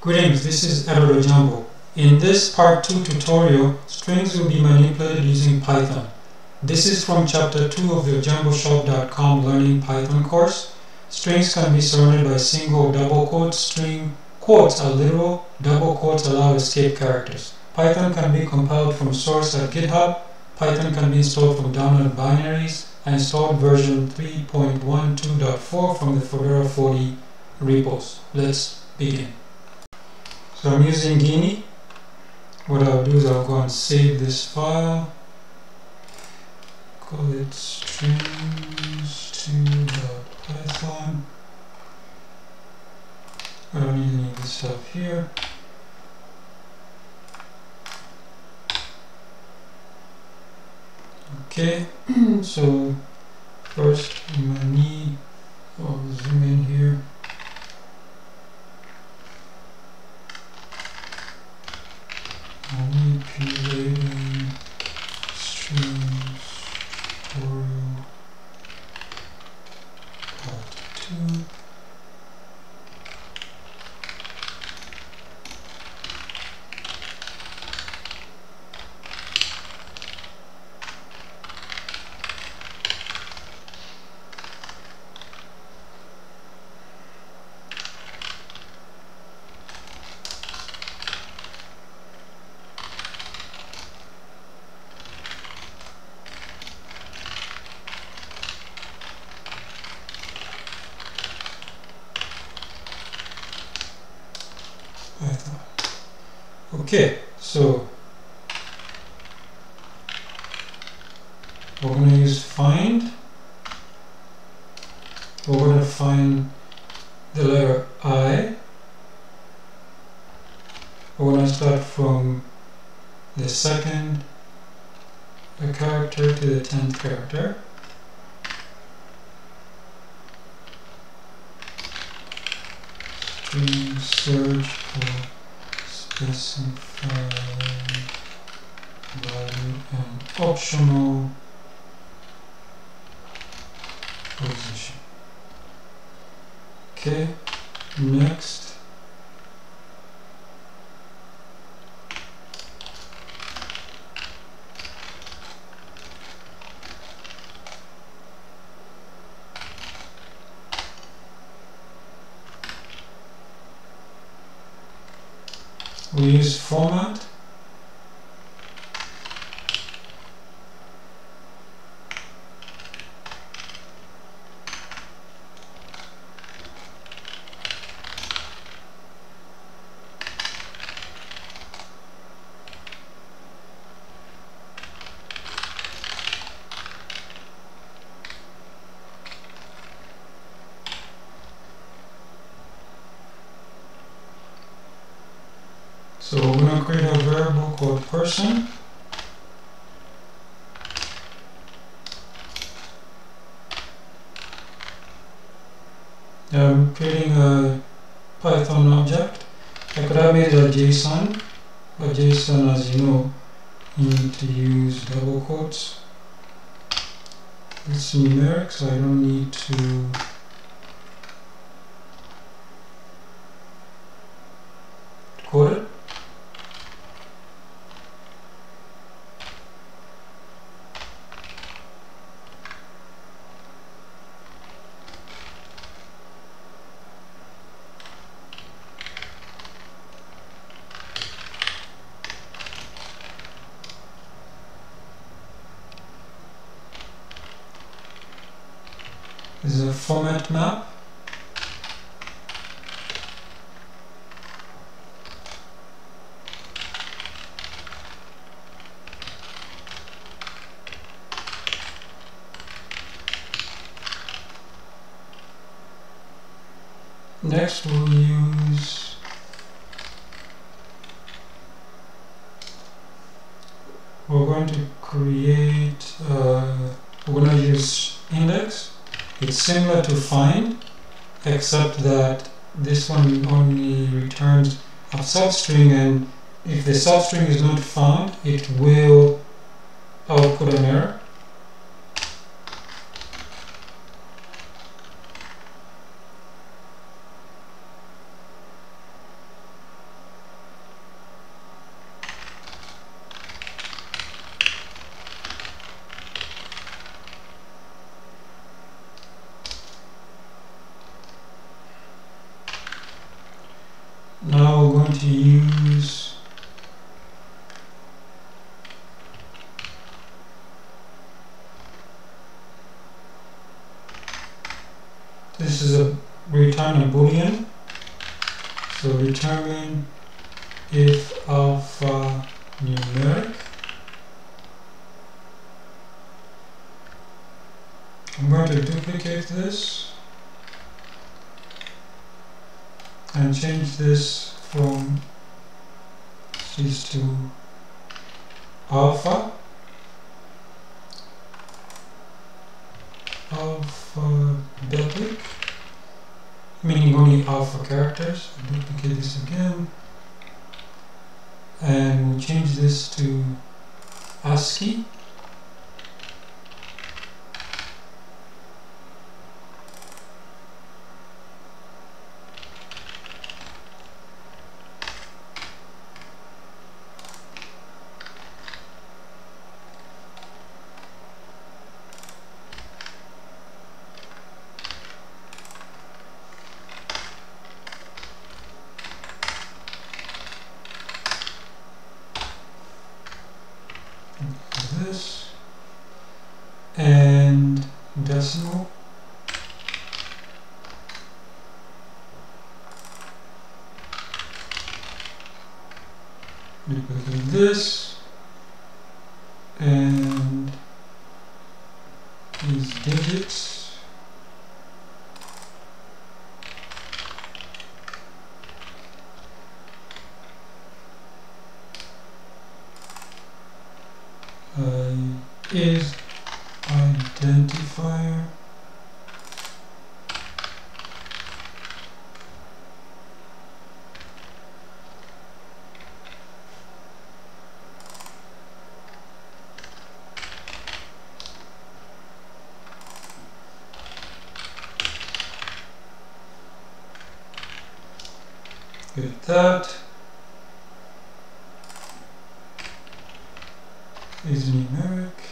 Greetings, this is Edward Ojambo. In this part 2 tutorial, strings will be manipulated using Python. This is from chapter 2 of the ojamboshop.com learning Python course. Strings can be surrounded by single double quotes. String quotes are literal, double quotes allow escape characters. Python can be compiled from source at GitHub. Python can be installed from download binaries. I installed version 3.12.4 from the Fedora 40 repos. Let's begin. So I'm using Geany. What I'll do is I'll go and save this file. Call it strings2.python. I don't need any of this stuff here. Okay, so first I'm gonna need, I'll zoom in here. manipulating strings tutorial part 2 Python. Okay, so we're going to use find. We're going to find the letter I. We're going to start from the second the character to the tenth character. String search for specify uh, value and optional position. Okay, next. We use format So we're going to create a variable called person. I'm creating a Python object. I could have made a JSON, but JSON, as you know, you need to use double quotes. It's numeric, so I don't need to quote it. A format map. Next we'll use we're going to create uh, we're going to use index it's similar to find, except that this one only returns a substring and if the substring is not found, it will output an error. going to use this is a return a boolean. So return if alpha numeric. I'm going to duplicate this and change this from this to alpha alphabetic meaning only alpha characters. Duplicate this again. And we'll change this to ASCII this decimal duplicate this and these digits. Uh, is identifier. Get that is numeric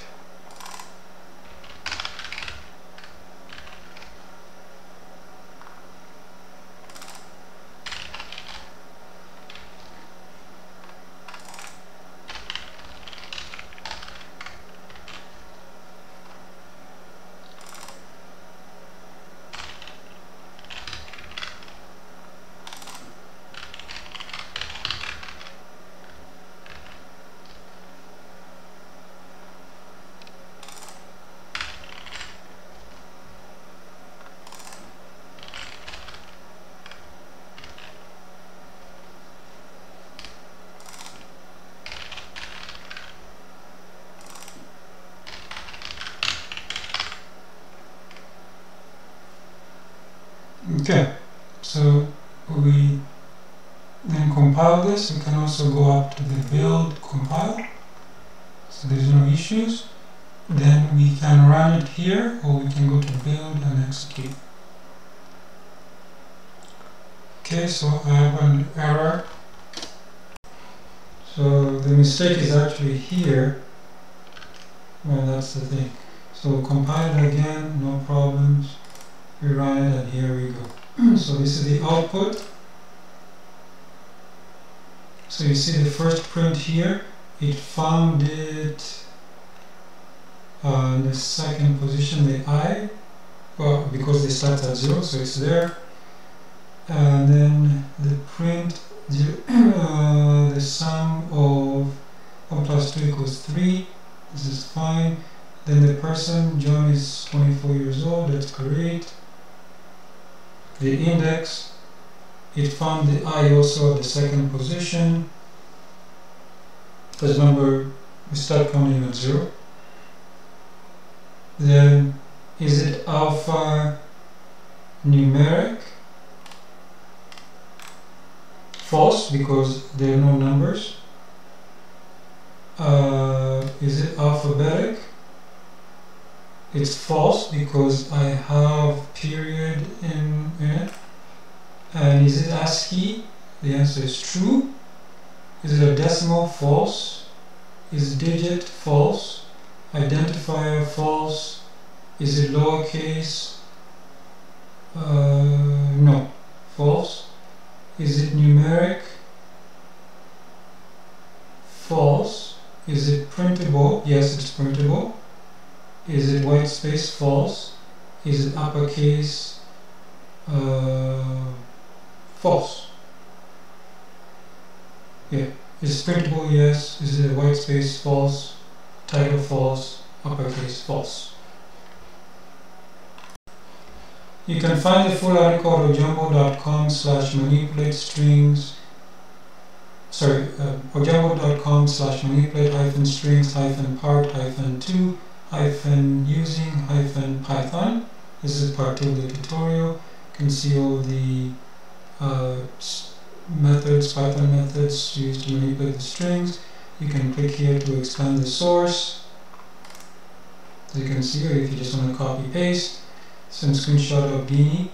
Okay, so we then compile this. We can also go up to the build compile. So there's no issues. Then we can run it here or we can go to build and execute. Okay, so I have an error. So the mistake is actually here. Well, that's the thing. So compile it again, no problems we run it and here we go. So this is the output. So you see the first print here. It found it uh, in the second position the i. Well because they start at zero so it's there. And then the print the, uh, the sum of 1 plus 2 equals 3 this is fine. Then the person John is 24 years old. That's great the index it found the i also at the second position. Because remember we start counting at zero. Then is it alpha numeric? False because there are no numbers. Uh, is it alphabetic it's false because I have period in, it. And is it ASCII? The answer is true. Is it a decimal? False. Is it digit? False. Identifier? False. Is it lowercase? Uh, no. False. Is it numeric? false. Is it printable? Yes, it's printable. Is it white space? False. Is it uppercase? Uh, false. Yeah. Is it printable? Yes. Is it white space? False. Title false. Uppercase false. You can find the full article at ojambo.com slash manipulate strings sorry, uh, ojambo.com slash manipulate hyphen strings hyphen part hyphen 2 hyphen using hyphen python. This is part 2 of the tutorial. You can see all the uh, methods, Python methods used to manipulate the strings. You can click here to expand the source. So you can see here if you just want to copy paste some screenshot of Geany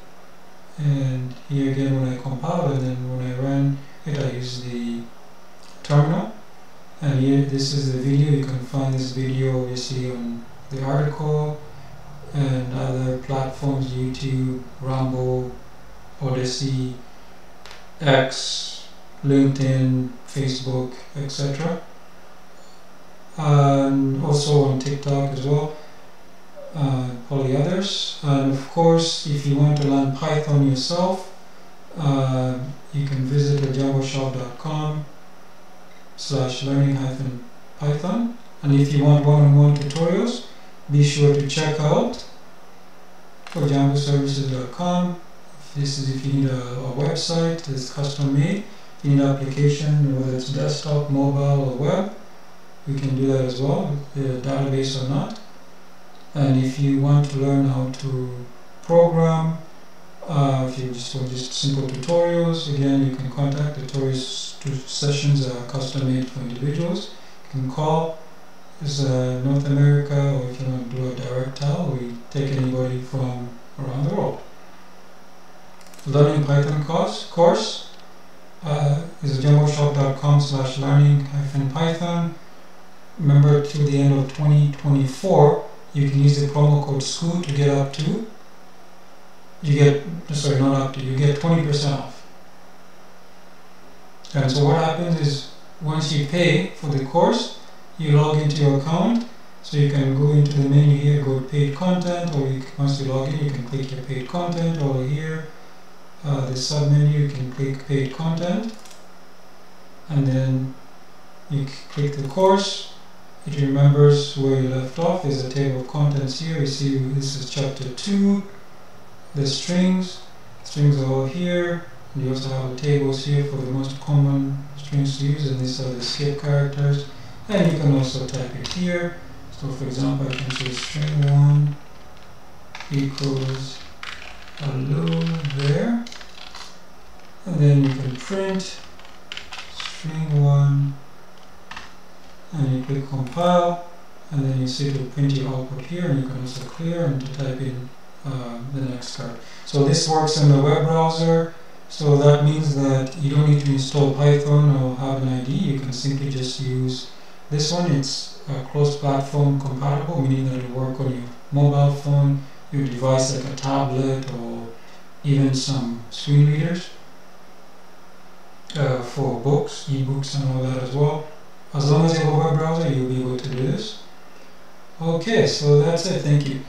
and here again when I compile and then when I run it I use the terminal and here this is the video you can find this video obviously on the article and other platforms YouTube, Rumble, Odysee, X, LinkedIn, Facebook, etc. And also on TikTok as well, uh, all the others. And of course, if you want to learn Python yourself, uh, you can visit ojamboshop.com slash learning hyphen Python. And if you want one-on-one -on -one tutorials, be sure to check out ojamboservices.com. This is if you need a, a website that's custom made, if you need an application, whether it's desktop, mobile, or web, we can do that as well, the database or not. And if you want to learn how to program, uh, if you just want just simple tutorials, again, you can contact the tutorials sessions are custom made for individuals. You can call is uh, North America, or if you want to do a direct tell, we take anybody from around the world. Learning Python course, course uh, is ojamboshop.com slash learning hyphen Python. Remember, till the end of 2024, you can use the promo code SCHOOL to get up to you get, sorry, not up to, you get 20% off. And so what happens is, once you pay for the course, you log into your account, so you can go into the menu here, go to paid content, or you, once you log in, you can click your paid content, over here, uh, the sub menu, you can click paid content, and then you click the course, it remembers where you left off, there's a table of contents here, you see this is chapter 2, the strings. Strings are all here. you also have the tables here for the most common strings to use, and these are the escape characters. And you can also type it here. So for example, I can say string 1 equals hello there. And then you can print string 1 and you click compile and then you see the print your output here and you can also clear and type in uh, the next card. So this works in the web browser. So that means that you don't need to install Python or have an ID, You can simply just use this one. It's uh, cross-platform compatible, meaning that it will work on your mobile phone, your device like a tablet, or even some screen readers uh, for books, e-books, and all that as well. As long as you have a web browser, you'll be able to do this. Okay, so that's it. Thank you.